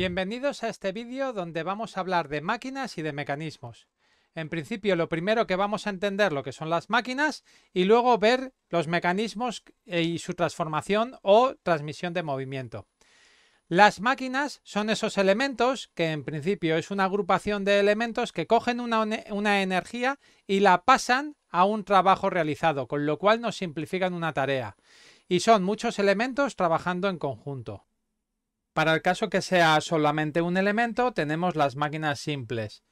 Bienvenidos a este vídeo donde vamos a hablar de máquinas y de mecanismos. En principio lo primero que vamos a entender lo que son las máquinas y luego ver los mecanismos y su transformación o transmisión de movimiento. Las máquinas son esos elementos que en principio es una agrupación de elementos que cogen una, una, energía y la pasan a un trabajo realizado, con lo cual nos simplifican una tarea. Y son muchos elementos trabajando en conjunto. Para el caso que sea solamente un elemento, tenemos las máquinas simples.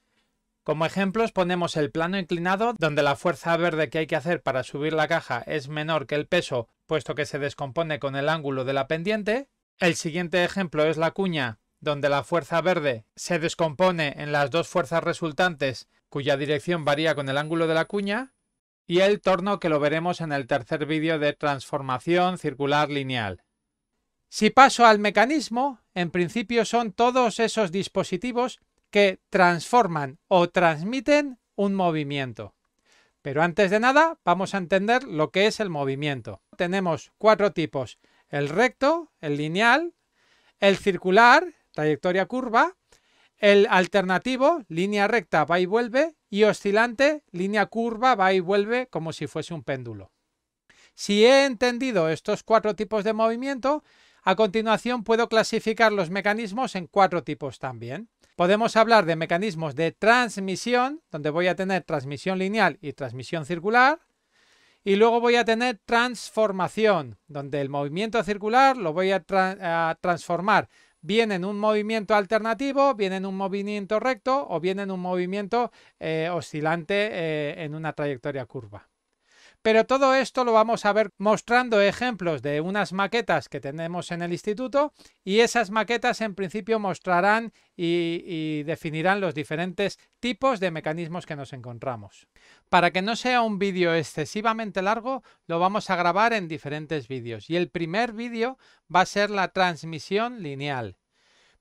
Como ejemplos ponemos el plano inclinado, donde la fuerza verde que hay que hacer para subir la caja es menor que el peso, puesto que se descompone con el ángulo de la pendiente, el siguiente ejemplo es la cuña, donde la fuerza verde se descompone en las dos fuerzas resultantes cuya dirección varía con el ángulo de la cuña, y el torno que lo veremos en el tercer vídeo de transformación circular lineal. Si paso al mecanismo, en principio son todos esos dispositivos que transforman o transmiten un movimiento. Pero antes de nada, vamos a entender lo que es el movimiento. Tenemos cuatro tipos el recto, el lineal, el circular, trayectoria curva, el alternativo, línea recta, va y vuelve, y oscilante, línea curva, va y vuelve como si fuese un péndulo. Si he entendido estos cuatro tipos de movimiento, a continuación puedo clasificar los mecanismos en cuatro tipos también. Podemos hablar de mecanismos de transmisión, donde voy a tener transmisión lineal y transmisión circular. Y luego voy a tener transformación, donde el movimiento circular lo voy a, transformar bien en un movimiento alternativo, bien en un movimiento recto o bien en un movimiento eh, oscilante eh, en una trayectoria curva. Pero todo esto lo vamos a ver mostrando ejemplos de unas maquetas que tenemos en el instituto y esas maquetas en principio mostrarán y, definirán los diferentes tipos de mecanismos que nos encontramos. Para que no sea un vídeo excesivamente largo, lo vamos a grabar en diferentes vídeos y el primer vídeo va a ser la transmisión lineal.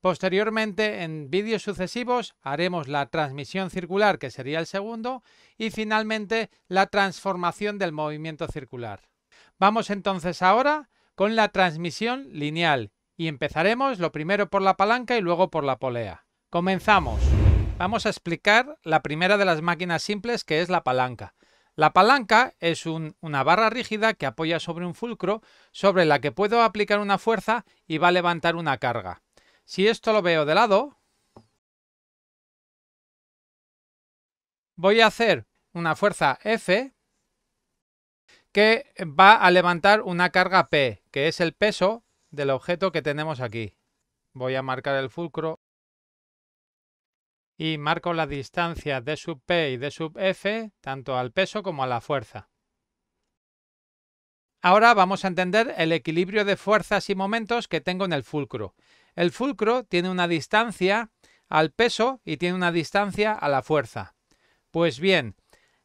Posteriormente, en vídeos sucesivos, haremos la transmisión circular, que sería el segundo, y finalmente la transformación del movimiento circular. Vamos entonces ahora con la transmisión lineal y empezaremos lo primero por la palanca y luego por la polea. Comenzamos. Vamos a explicar la primera de las máquinas simples que es la palanca. La palanca es una barra rígida que apoya sobre un fulcro sobre la que puedo aplicar una fuerza y va a levantar una carga. Si esto lo veo de lado, voy a hacer una fuerza F que va a levantar una carga P, que es el peso del objeto que tenemos aquí. Voy a marcar el fulcro y marco la distancia de sub P y de sub F tanto al peso como a la fuerza. Ahora vamos a entender el equilibrio de fuerzas y momentos que tengo en el fulcro. El fulcro tiene una distancia al peso y tiene una distancia a la fuerza. Pues bien,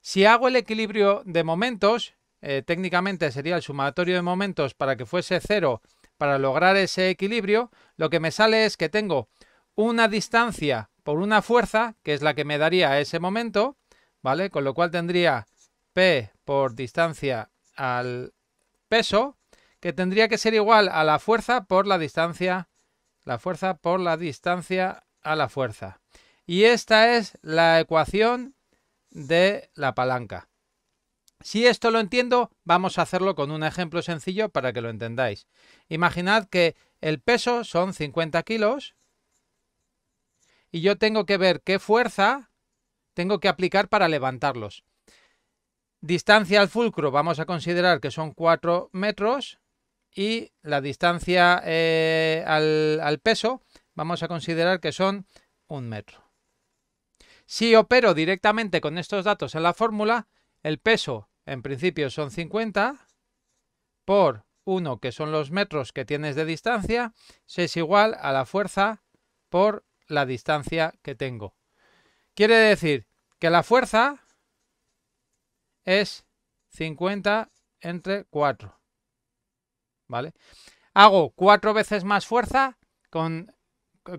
si hago el equilibrio de momentos, eh, técnicamente sería el sumatorio de momentos para que fuese cero para lograr ese equilibrio, lo que me sale es que tengo una distancia por una fuerza, que es la que me daría ese momento, ¿vale? Con lo cual tendría P por distancia al peso, que tendría que ser igual a la fuerza por la distancia la fuerza por la distancia a la fuerza. Y esta es la ecuación de la palanca. Si esto lo entiendo, vamos a hacerlo con un ejemplo sencillo para que lo entendáis. Imaginad que el peso son 50 kilos y yo tengo que ver qué fuerza tengo que aplicar para levantarlos. Distancia al fulcro vamos a considerar que son 4 metros y la distancia eh, al, peso vamos a considerar que son un metro. Si opero directamente con estos datos en la fórmula, el peso en principio son 50 por 1 que son los metros que tienes de distancia, es igual a la fuerza por la distancia que tengo. Quiere decir que la fuerza es 50 entre 4. ¿vale? Hago cuatro veces más fuerza con,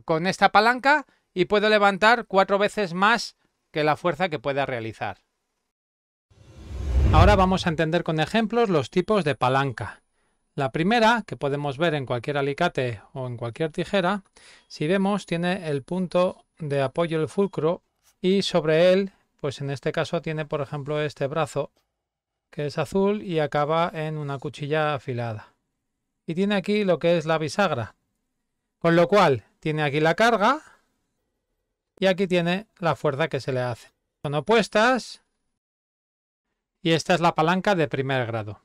con esta palanca y puedo levantar cuatro veces más que la fuerza que pueda realizar. Ahora vamos a entender con ejemplos los tipos de palanca. La primera, que podemos ver en cualquier alicate o en cualquier tijera, si vemos tiene el punto de apoyo del fulcro y sobre él, pues en este caso tiene por ejemplo este brazo que es azul y acaba en una cuchilla afilada. Y tiene aquí lo que es la bisagra, con lo cual tiene aquí la carga y aquí tiene la fuerza que se le hace. Son opuestas y esta es la palanca de primer grado.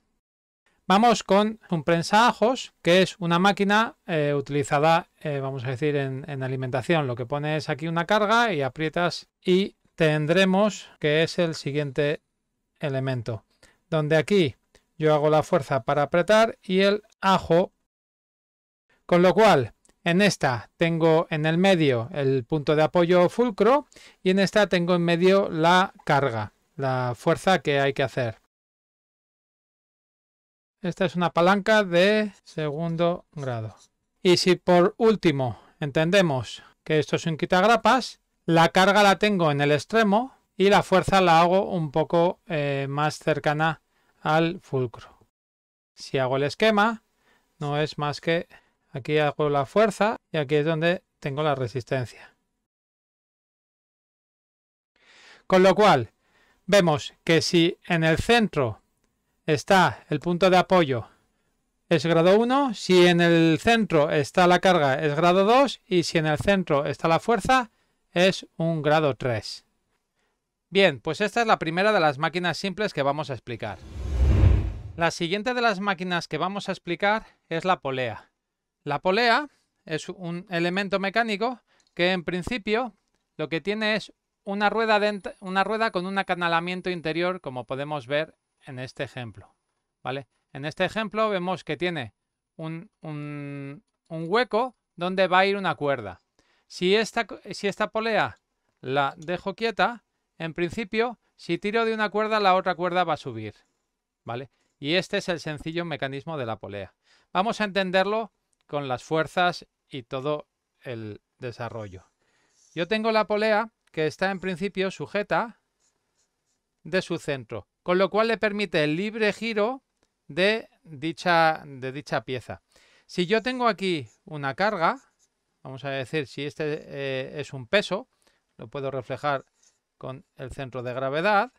Vamos con un prensaajos, que es una máquina eh, utilizada, eh, vamos a decir, en, en, alimentación. Lo que pone es aquí una carga y aprietas y tendremos que es el siguiente elemento. Donde aquí yo hago la fuerza para apretar y el ajo. Con lo cual, en esta tengo en el medio el punto de apoyo fulcro y en esta tengo en medio la carga, la fuerza que hay que hacer. Esta es una palanca de segundo grado. Y si por último entendemos que esto es un quitagrapas, la carga la tengo en el extremo y la fuerza la hago un poco eh, más cercana al fulcro. Si hago el esquema, no es más que aquí hago la fuerza y aquí es donde tengo la resistencia. Con lo cual, vemos que si en el centro está el punto de apoyo es grado 1, si en el centro está la carga es grado 2 y si en el centro está la fuerza es un grado 3. Bien, pues esta es la primera de las máquinas simples que vamos a explicar. La siguiente de las máquinas que vamos a explicar es la polea. La polea es un elemento mecánico que en principio lo que tiene es una rueda, con un acanalamiento interior como podemos ver en este ejemplo. ¿vale? En este ejemplo vemos que tiene un, un, hueco donde va a ir una cuerda. Si esta, si esta polea la dejo quieta, en principio, si tiro de una cuerda, la otra cuerda va a subir. ¿vale? Y este es el sencillo mecanismo de la polea. Vamos a entenderlo con las fuerzas y todo el desarrollo. Yo tengo la polea que está en principio sujeta de su centro con lo cual le permite el libre giro de dicha, de dicha pieza. Si yo tengo aquí una carga, vamos a decir, si este eh, es un peso, lo puedo reflejar con el centro de gravedad,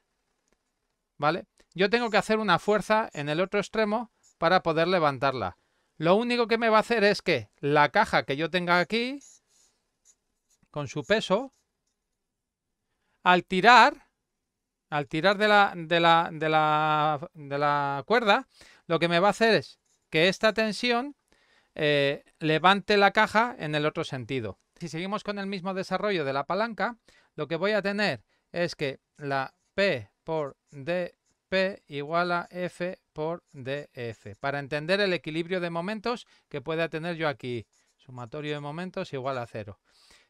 ¿vale? Yo tengo que hacer una fuerza en el otro extremo para poder levantarla. Lo único que me va a hacer es que la caja que yo tenga aquí, con su peso, al tirar, al tirar de la, de la, de la, de la cuerda, lo que me va a hacer es que esta tensión eh, levante la caja en el otro sentido. Si seguimos con el mismo desarrollo de la palanca, lo que voy a tener es que la P por dP igual a F por DF. Para entender el equilibrio de momentos que pueda tener yo aquí. Sumatorio de momentos igual a cero.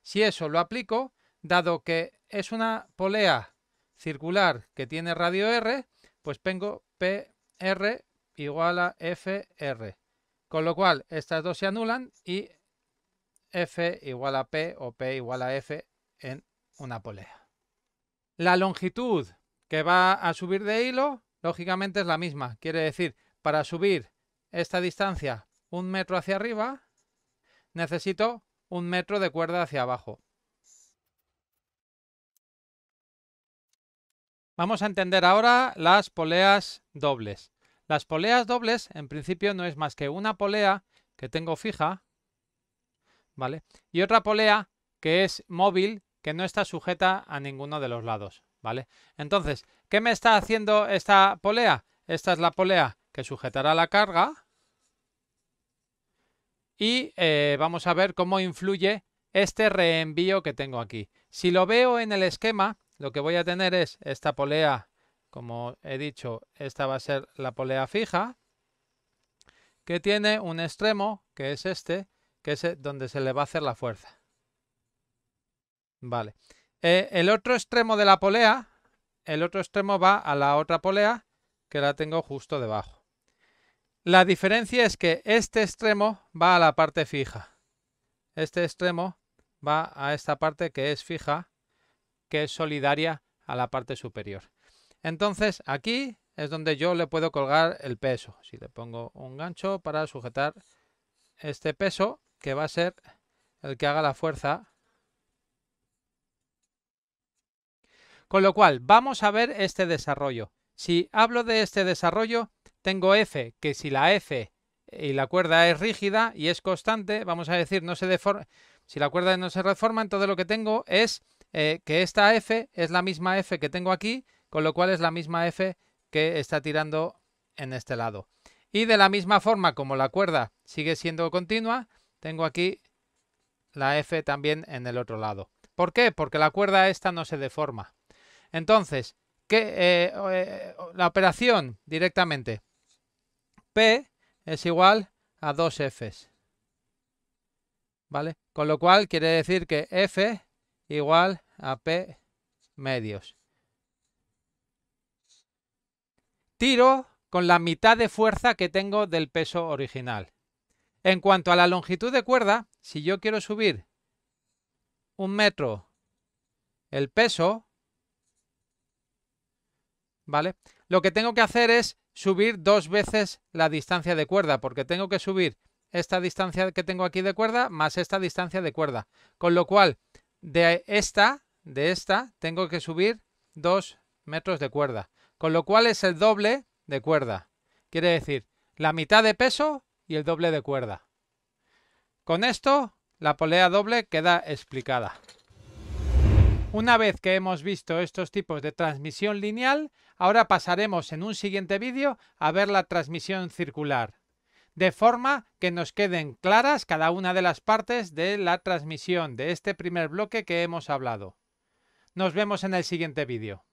Si eso lo aplico, dado que es una polea circular que tiene radio R, pues tengo PR igual a FR. Con lo cual, estas dos se anulan y F igual a P o P igual a F en una polea. La longitud que va a subir de hilo, lógicamente es la misma. Quiere decir, para subir esta distancia un metro hacia arriba, necesito un metro de cuerda hacia abajo. Vamos a entender ahora las poleas dobles. Las poleas dobles, en principio, no es más que una polea que tengo fija, ¿vale? Y otra polea que es móvil, que no está sujeta a ninguno de los lados, ¿vale? Entonces, ¿qué me está haciendo esta polea? Esta es la polea que sujetará la carga. Y eh, vamos a ver cómo influye este reenvío que tengo aquí. Si lo veo en el esquema, lo que voy a tener es esta polea, como he dicho, esta va a ser la polea fija, que tiene un extremo, que es este, que es donde se le va a hacer la fuerza. Vale. Eh, el otro extremo de la polea, el otro extremo va a la otra polea, que la tengo justo debajo. La diferencia es que este extremo va a la parte fija. Este extremo va a esta parte que es fija que es solidaria a la parte superior. Entonces aquí es donde yo le puedo colgar el peso. Si le pongo un gancho para sujetar este peso, que va a ser el que haga la fuerza. Con lo cual, vamos a ver este desarrollo. Si hablo de este desarrollo, tengo F, que si la F y la cuerda es rígida y es constante, vamos a decir, no se deforma, si la cuerda no se reforma, entonces lo que tengo es eh, que esta F es la misma F que tengo aquí, con lo cual es la misma F que está tirando en este lado. Y de la misma forma como la cuerda sigue siendo continua, tengo aquí la F también en el otro lado. ¿Por qué? Porque la cuerda esta no se deforma. Entonces, ¿qué, eh, eh, la operación directamente. P es igual a 2 Fs. ¿Vale? Con lo cual quiere decir que F igual a P medios. Tiro con la mitad de fuerza que tengo del peso original. En cuanto a la longitud de cuerda, si yo quiero subir un metro el peso, ¿vale? Lo que tengo que hacer es subir dos veces la distancia de cuerda, porque tengo que subir esta distancia que tengo aquí de cuerda más esta distancia de cuerda. Con lo cual, de esta, de esta, tengo que subir dos metros de cuerda. Con lo cual es el doble de cuerda. Quiere decir, la mitad de peso y el doble de cuerda. Con esto, la polea doble queda explicada. Una vez que hemos visto estos tipos de transmisión lineal, ahora pasaremos en un siguiente vídeo a ver la transmisión circular, de forma que nos queden claras cada una de las partes de la transmisión de este primer bloque que hemos hablado. Nos vemos en el siguiente vídeo.